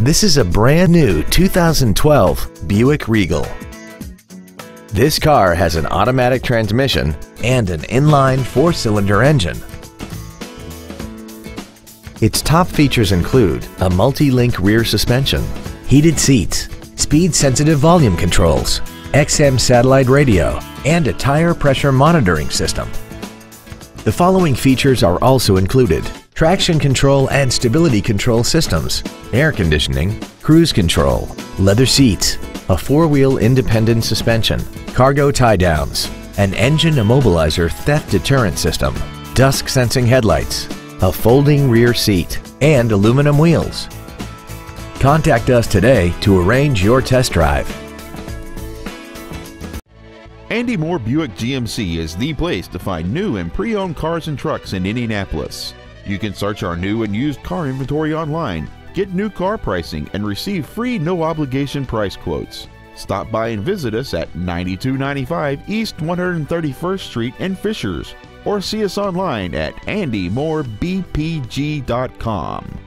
This is a brand new 2012 Buick Regal. This car has an automatic transmission and an inline four-cylinder engine. Its top features include a multi-link rear suspension, heated seats, speed-sensitive volume controls, XM satellite radio, and a tire pressure monitoring system. The following features are also included. Traction control and stability control systems, air conditioning, cruise control, leather seats, a four-wheel independent suspension, cargo tie-downs, an engine immobilizer theft deterrent system, dusk sensing headlights, a folding rear seat, and aluminum wheels. Contact us today to arrange your test drive. Andy Mohr Buick GMC is the place to find new and pre owned cars and trucks in Indianapolis. You can search our new and used car inventory online, get new car pricing, and receive free no obligation price quotes. Stop by and visit us at 9295 East 131st Street in Fishers or see us online at andymohrbpg.com.